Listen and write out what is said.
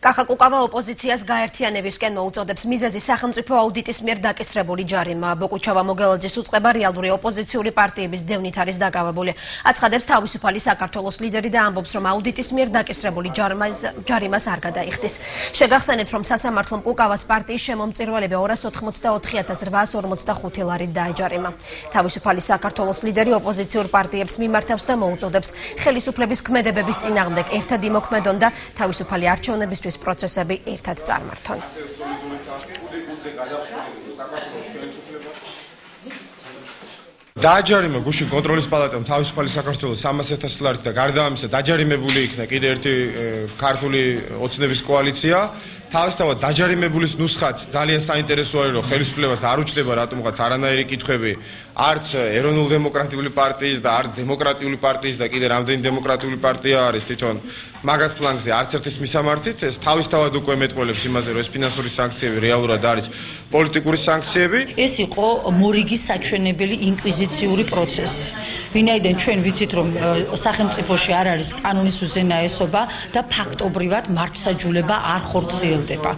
კახაკუკავა ოპოზიციას გაერთიანებისკენ მოუწოდებს მიზეზი სახელმწიფო აუდიტის მიერ დაკისრებული ჯარიმა. ბოკუჩავა მოგელაძის უწყება რეალური ოპოზიციური პარტიების დევნით არის დაკავებული. აცხადებს თავისუფალი საქართველოს ლიდერი და ამბობს, რომ აუდიტის მიერ დაკისრებული ჯარიმას არ გადაიხდის. შეგახსენეთ, რომ სასამართლომ კუკავას პარტიის შემომწირველები 244845 ლარით დაეჯარიმა. თავისუფალი საქართველოს ლიდერი ოპოზიციურ პარტიებს მიმართავს და მოუწოდებს ხელისუფლების ქმედებების წინააღმდეგ ერთად იმოქმედონ და თავისუფალი არჩევნებისთვის მისთვის პროცესები ერთად წარმართონ. დაჯარიმა გუშინ კონტროლის პალატამ თავისუფალი საქართველოს 300.000 ლარით და გარდა ამისა დაჯარიმებული იქნა კიდე ერთი ქართული ოცნების კოალიცია. თავისთავად დაჯარიმებულის ნუსხაც ძალიან საინტერესოა რომ ხელისუფლებას არ უჩნდება რატომღაც არანაირი კითხვები. არც ეროვნულ დემოკრატიული პარტიის და არც დემოკრატიული პარტიის და კიდე რამდენი დემოკრატიული პარტია არის თვითონ მაგას ფლანგზე. არც ერთის მისამართით ეს თავისთავად უკვე მეტყოლებს იმაზე რომ ეს ფინანსური სანქციები რეალურად არის პოლიტიკური სანქციები. ეს იყო მორიგი საჩვენებელი ინკვიზიციური პროცესი ვინაიდან ჩვენ ვიცით რომ სახელმწიფოში არ არის კანონის უზენაესობა და ფაქტობრივად მართლმსაჯულება არ ხორციელდება